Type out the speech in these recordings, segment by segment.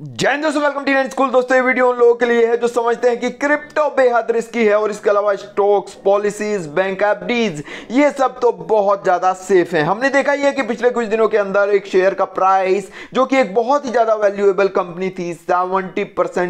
जय दोस्तों welcome T school दोस्तों, ये वीडियो उन लोगों के लिए है जो समझते हैं कि क्रिप्टो बेहद रिस्की है और इसके अलावा स्टॉक्स पॉलिसीज़ बैंक एफडीज ये सब तो बहुत ज़्यादा सेफ़ है। हमने देखा ही है कि पिछले कुछ दिनों के अंदर एक शेयर का प्राइस जो कि एक बहुत ही ज़्यादा वैल्यूएबल कंपनी थी सेवेंटी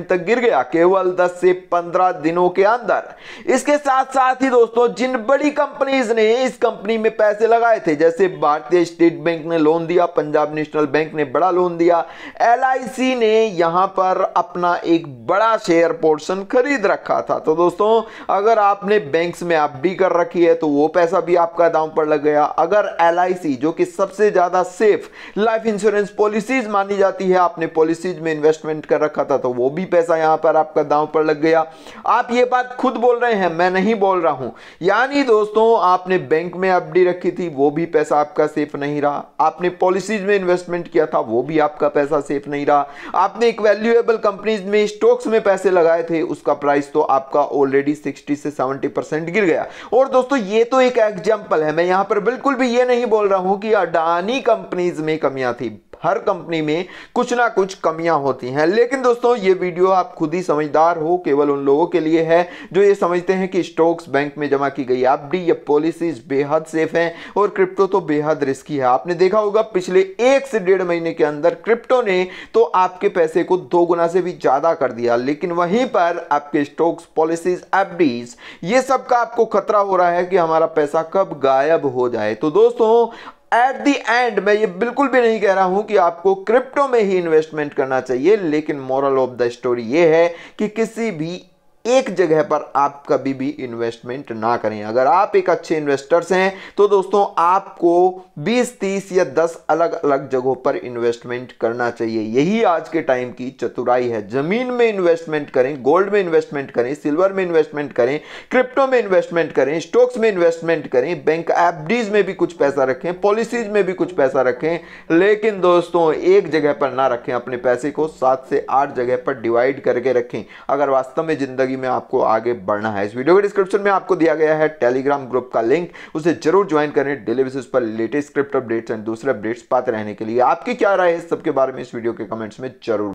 तक गिर गया, केवल दस से पंद्रह दिनों के अंदर। इसके साथ साथ ही दोस्तों, जिन बड़ी कंपनीज़ ने इस कंपनी में पैसे लगाए थे, जैसे भारतीय स्टेट बैंक ने लोन दिया, पंजाब नेशनल बैंक ने बड़ा लोन दिया LIC ने यहाँ पर अपना एक बड़ा शेयर पोर्शन खरीद रखा था। तो दोस्तों, अगर आपने बैंक्स में एफडी कर रखी है तो वो पैसा भी आपका दांव पर लग गया। अगर LIC जो कि सबसे ज़्यादा सेफ़ लाइफ इंश्योरेंस पॉलिसीज़ मानी जाती है, आपने पॉलिसीज़ में इन्वेस्टमेंट कर रखा था तो वो भी पैसा यहाँ पर आपका दांव पर लग गया। आप ये बात खुद बोल रहे हैं, मैं नहीं बोल रहा हूँ। यानी दोस्तों, आपने बैंक में एफडी रखी थी, वो भी पैसा आपका सेफ़ नहीं रहा। आपने पॉलिसीज़ में इन्वेस्टमेंट किया था, वो भी आपका पैसा सेफ़ नहीं रहा। आपने एक वैल्यूएबल कंपनीज़ में स्टॉक्स में पैसे लगाए थे, उसका प्राइस तो आपका ऑलरेडी 60 से 70 परसेंट गिर गया। और दोस्तों, ये तो एक एग्ज़ाम्पल है। मैं यहाँ पर बिल्कुल भी ये नहीं बोल रहा हूँ कि अडानी कंपनीज़ में कमियाँ थी। हर कंपनी में कुछ ना कुछ कमियाँ होती हैं। लेकिन दोस्तों, ये वीडियो आप खुद ही समझदार हो, केवल उन लोगों के लिए है जो ये समझते हैं कि स्टॉक्स बैंक में जमा की गई एफडी या पॉलिसीज़ बेहद सेफ़ हैं और क्रिप्टो तो बेहद रिस्की है। आपने देखा होगा, पिछले एक से डेढ़ महीने के अंदर क्रिप्टो ने तो आपके पैसे को दो गुना से भी ज़्यादा कर दिया, लेकिन वहीं पर आपके स्टॉक्स, पॉलिसीज़, एफडीज, ये सब का आपको खतरा हो रहा है कि हमारा पैसा कब गायब हो जाए। तो दोस्तों एट दी एंड मैं ये बिल्कुल भी नहीं कह रहा हूँ कि आपको क्रिप्टो में ही इन्वेस्टमेंट करना चाहिए, लेकिन मॉरल ऑफ़ द स्टोरी ये है कि किसी भी एक जगह पर आप कभी भी इन्वेस्टमेंट ना करें। अगर आप एक अच्छे इन्वेस्टर्स हैं तो दोस्तों आपको 20 30 या 10 अलग अलग जगहों पर इन्वेस्टमेंट करना चाहिए। यही आज के टाइम की चतुराई है। ज़मीन में इन्वेस्टमेंट करें गोल्ड में इन्वेस्टमेंट करें सिल्वर में इन्वेस्टमेंट करें क्रिप्टो में इन्वेस्टमेंट करें स्टॉक्स में इन्वेस्टमेंट करें बैंक एफडीज में भी कुछ पैसा रखें पॉलिसीज़ में भी कुछ पैसा रखें। लेकिन दोस्तों, एक जगह पर ना रखें। अपने पैसे को सात से आठ जगह पर डिवाइड करके रखें। अगर वास्तव में ज़िंदगी ज़िंदगी में आपको आगे बढ़ना है। इस वीडियो के डिस्क्रिप्शन में आपको दिया गया है टेलीग्राम ग्रुप का लिंक उसे ज़रूर ज्वाइन करें डेली बेसिस पर लेटेस्ट स्क्रिप्ट अपडेट्स एंड दूसरे अपडेट्स पाते रहने के लिए। आपकी क्या राय है सबके बारे में इस वीडियो के कमेंट्स में? ज़रूर।